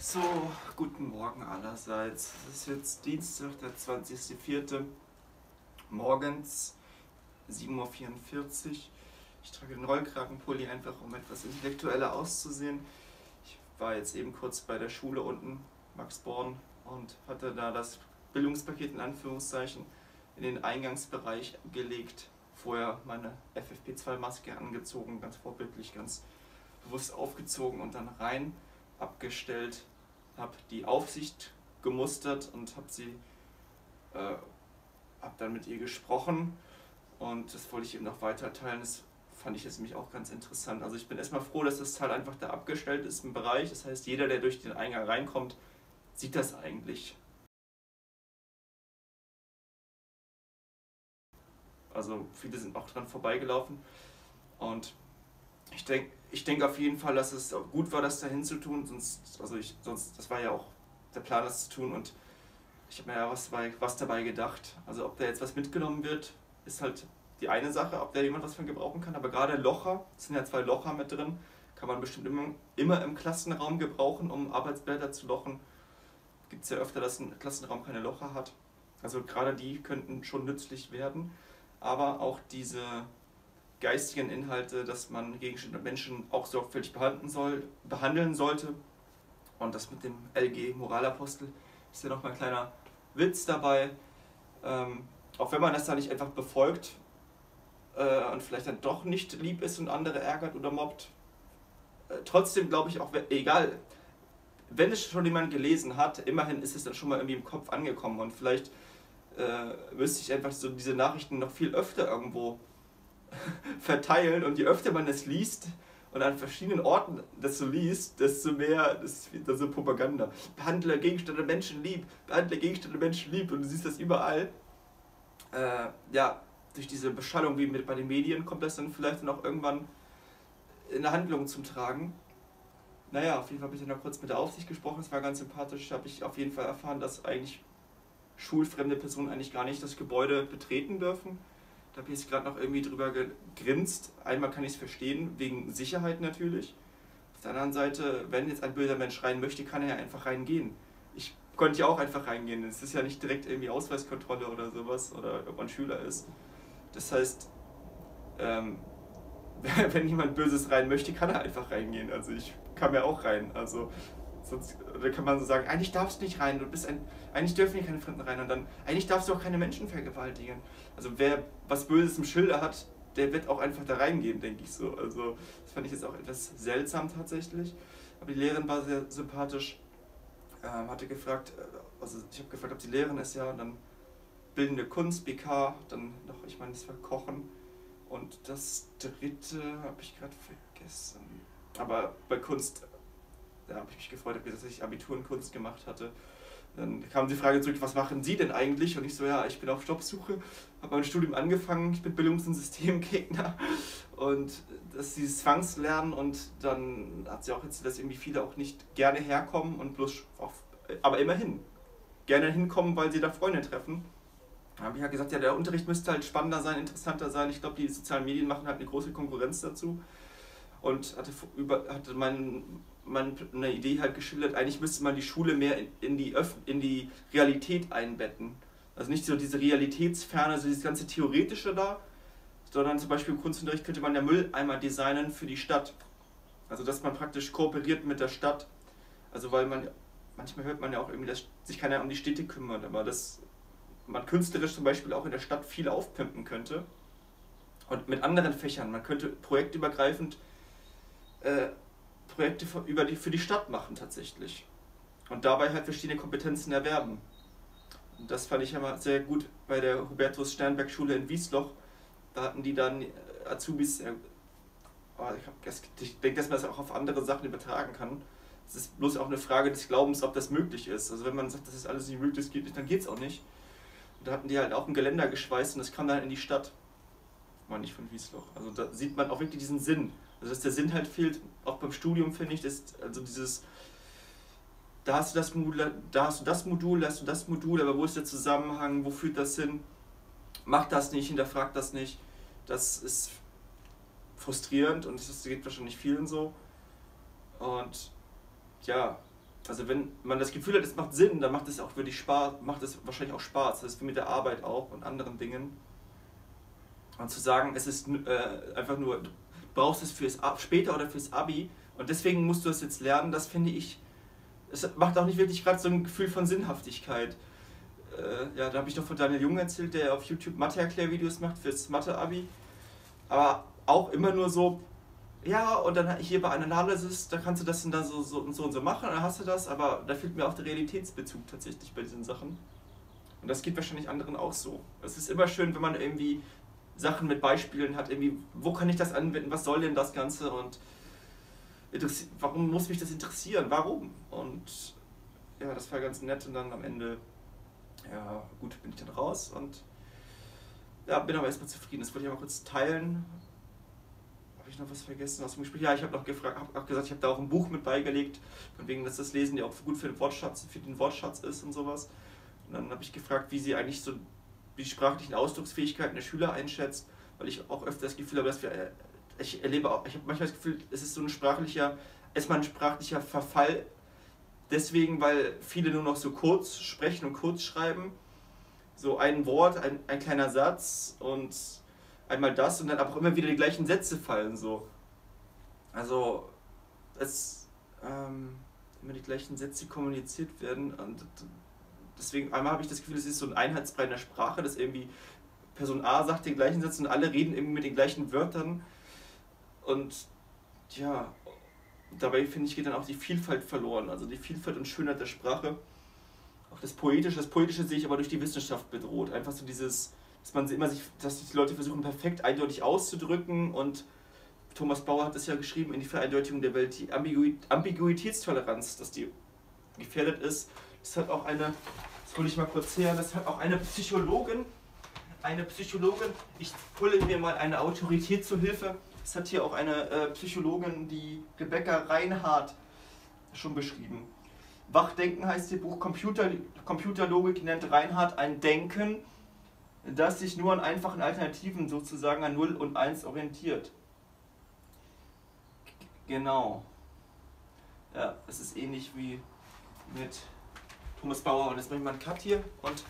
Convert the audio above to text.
So, guten Morgen allerseits. Es ist jetzt Dienstag, der 20.04. morgens, 7.44 Uhr. Ich trage den Rollkragenpulli einfach, um etwas intellektueller auszusehen. Ich war jetzt eben kurz bei der Schule unten, Max Born, und hatte da das Bildungspaket in Anführungszeichen in den Eingangsbereich gelegt. Vorher meine FFP2-Maske angezogen, ganz vorbildlich, ganz bewusst aufgezogen und dann rein abgestellt, habe die Aufsicht gemustert und habe sie, äh, habe dann mit ihr gesprochen und das wollte ich eben noch weiter teilen. Das fand ich jetzt nämlich auch ganz interessant. Also ich bin erstmal froh, dass das Teil einfach da abgestellt ist im Bereich. Das heißt, jeder, der durch den Eingang reinkommt, sieht das eigentlich. Also viele sind auch dran vorbeigelaufen und ich denke ich denk auf jeden Fall, dass es gut war, das dahin zu tun, sonst, also ich, sonst, das war ja auch der Plan, das zu tun und ich habe mir ja was dabei, was dabei gedacht. Also ob da jetzt was mitgenommen wird, ist halt die eine Sache, ob da jemand was von gebrauchen kann, aber gerade Locher, es sind ja zwei Locher mit drin, kann man bestimmt immer, immer im Klassenraum gebrauchen, um Arbeitsblätter zu lochen. Gibt es ja öfter, dass ein Klassenraum keine Locher hat. Also gerade die könnten schon nützlich werden, aber auch diese geistigen Inhalte, dass man Gegenstände und Menschen auch sorgfältig behandeln, soll, behandeln sollte. Und das mit dem LG Moralapostel ist ja nochmal ein kleiner Witz dabei. Ähm, auch wenn man das da nicht einfach befolgt äh, und vielleicht dann doch nicht lieb ist und andere ärgert oder mobbt, äh, trotzdem glaube ich auch, egal, wenn es schon jemand gelesen hat, immerhin ist es dann schon mal irgendwie im Kopf angekommen und vielleicht äh, müsste ich einfach so diese Nachrichten noch viel öfter irgendwo verteilen und je öfter man es liest und an verschiedenen Orten das so liest, desto mehr, das dann so Propaganda. Behandle Gegenstände Menschen lieb, behandle Gegenstände Menschen lieb und du siehst das überall. Äh, ja, durch diese Beschallung wie mit bei den Medien kommt das dann vielleicht auch irgendwann in der Handlung zum Tragen. Naja, auf jeden Fall habe ich dann noch kurz mit der Aufsicht gesprochen, es war ganz sympathisch, habe ich auf jeden Fall erfahren, dass eigentlich schulfremde Personen eigentlich gar nicht das Gebäude betreten dürfen da habe ich jetzt gerade noch irgendwie drüber gegrinst. Einmal kann ich es verstehen, wegen Sicherheit natürlich. Auf der anderen Seite, wenn jetzt ein böser Mensch rein möchte, kann er ja einfach reingehen. Ich konnte ja auch einfach reingehen. Es ist ja nicht direkt irgendwie Ausweiskontrolle oder sowas oder ob man Schüler ist. Das heißt, ähm, wenn jemand Böses rein möchte, kann er einfach reingehen. Also ich kam ja auch rein. Also Sonst da kann man so sagen, eigentlich darfst du nicht rein, du bist ein, eigentlich dürfen hier keine Fremden rein und dann, eigentlich darfst du auch keine Menschen vergewaltigen. Also wer was Böses im Schilder hat, der wird auch einfach da reingehen, denke ich so. Also das fand ich jetzt auch etwas seltsam tatsächlich. Aber die Lehrerin war sehr sympathisch, ähm, hatte gefragt, äh, also ich habe gefragt, ob sie Lehrerin ist, ja, und dann bildende Kunst, BK, dann noch, ich meine, das war Kochen. Und das dritte habe ich gerade vergessen. Aber bei Kunst da habe ich mich gefreut, dass ich Abitur in Kunst gemacht hatte. Dann kam die Frage zurück, was machen Sie denn eigentlich? Und ich so, ja, ich bin auf Jobsuche, habe mein Studium angefangen, ich bin Bildungs- und Systemgegner und das ist dieses Zwangslernen und dann hat sie auch jetzt, dass irgendwie viele auch nicht gerne herkommen und bloß, auf, aber immerhin, gerne hinkommen, weil sie da Freunde treffen. Da habe ich halt gesagt, ja, der Unterricht müsste halt spannender sein, interessanter sein. Ich glaube, die sozialen Medien machen halt eine große Konkurrenz dazu und hatte, hatte meinen man eine Idee halt geschildert, eigentlich müsste man die Schule mehr in, die, Öf in die Realität einbetten. Also nicht so diese Realitätsferne, so dieses ganze Theoretische da, sondern zum Beispiel im Kunstunterricht könnte man ja Mülleimer designen für die Stadt. Also dass man praktisch kooperiert mit der Stadt. Also weil man, manchmal hört man ja auch irgendwie, dass sich keiner um die Städte kümmert, aber dass man künstlerisch zum Beispiel auch in der Stadt viel aufpimpen könnte. Und mit anderen Fächern, man könnte projektübergreifend äh, Projekte für, über die, für die Stadt machen tatsächlich. Und dabei halt verschiedene Kompetenzen erwerben. Und das fand ich immer sehr gut bei der Hubertus Sternberg Schule in Wiesloch. Da hatten die dann äh, Azubis, äh, oh, ich, ich denke, dass man das auch auf andere Sachen übertragen kann. Es ist bloß auch eine Frage des Glaubens, ob das möglich ist. Also wenn man sagt, das ist alles nicht möglich, dann geht es auch nicht. Und da hatten die halt auch ein Geländer geschweißt und das kam dann in die Stadt. War nicht von Wiesloch. Also da sieht man auch wirklich diesen Sinn. Also dass der Sinn halt fehlt, auch beim Studium finde ich, ist also dieses, da hast du das Modul, da hast du das Modul, da hast du das Modul, aber wo ist der Zusammenhang, wo führt das hin? Mach das nicht, hinterfrag das nicht. Das ist frustrierend und das geht wahrscheinlich vielen so. Und ja, also wenn man das Gefühl hat, es macht Sinn, dann macht es auch wirklich Spaß, macht es wahrscheinlich auch Spaß. Das ist mit der Arbeit auch und anderen Dingen. Und zu sagen, es ist äh, einfach nur, brauchst es fürs später oder fürs Abi und deswegen musst du es jetzt lernen, das finde ich, es macht auch nicht wirklich gerade so ein Gefühl von Sinnhaftigkeit. Äh, ja, da habe ich doch von Daniel Jung erzählt, der auf YouTube Mathe-Erklärvideos macht fürs Mathe-Abi. Aber auch immer nur so, ja, und dann hier bei Analysis, da kannst du das und da so, so und so und so machen, dann hast du das, aber da fehlt mir auch der Realitätsbezug tatsächlich bei diesen Sachen. Und das geht wahrscheinlich anderen auch so. Es ist immer schön, wenn man irgendwie Sachen mit Beispielen hat, irgendwie, wo kann ich das anwenden, was soll denn das Ganze und warum muss mich das interessieren, warum? Und ja, das war ganz nett und dann am Ende, ja, gut, bin ich dann raus und ja, bin aber erstmal zufrieden. Das wollte ich mal kurz teilen, habe ich noch was vergessen aus dem Gespräch? Ja, ich habe noch gefragt, habe gesagt, ich habe da auch ein Buch mit beigelegt, von wegen, dass das Lesen ja auch gut für den Wortschatz, für den Wortschatz ist und sowas. Und dann habe ich gefragt, wie sie eigentlich so die sprachlichen Ausdrucksfähigkeiten der Schüler einschätzt, weil ich auch öfter das Gefühl habe, dass wir, äh, ich erlebe auch, ich habe manchmal das Gefühl, es ist so ein sprachlicher, erstmal ein sprachlicher Verfall, deswegen, weil viele nur noch so kurz sprechen und kurz schreiben. So ein Wort, ein, ein kleiner Satz und einmal das und dann aber auch immer wieder die gleichen Sätze fallen so. Also es ähm, immer die gleichen Sätze kommuniziert werden und deswegen einmal habe ich das Gefühl, es ist so ein Einheitsbrei in der Sprache, dass irgendwie Person A sagt den gleichen Satz und alle reden irgendwie mit den gleichen Wörtern und ja, dabei finde ich geht dann auch die Vielfalt verloren, also die Vielfalt und Schönheit der Sprache. Auch das Poetische, das Poetische sehe ich aber durch die Wissenschaft bedroht. Einfach so dieses dass man immer sich, dass die Leute versuchen, perfekt eindeutig auszudrücken und Thomas Bauer hat es ja geschrieben in die Vereindeutigung der Welt, die Ambiguitätstoleranz, dass die gefährdet ist. Das hat auch eine, das hole ich mal kurz her, das hat auch eine Psychologin, eine Psychologin, ich hole mir mal eine Autorität zur Hilfe, das hat hier auch eine äh, Psychologin, die Rebecca Reinhardt, schon beschrieben. Wachdenken heißt ihr Buch, Computer, Computerlogik nennt Reinhardt ein Denken, das sich nur an einfachen Alternativen sozusagen an 0 und 1 orientiert. Genau. Ja, es ist ähnlich wie mit Thomas Bauer. Und jetzt mache ich mal einen Cut hier und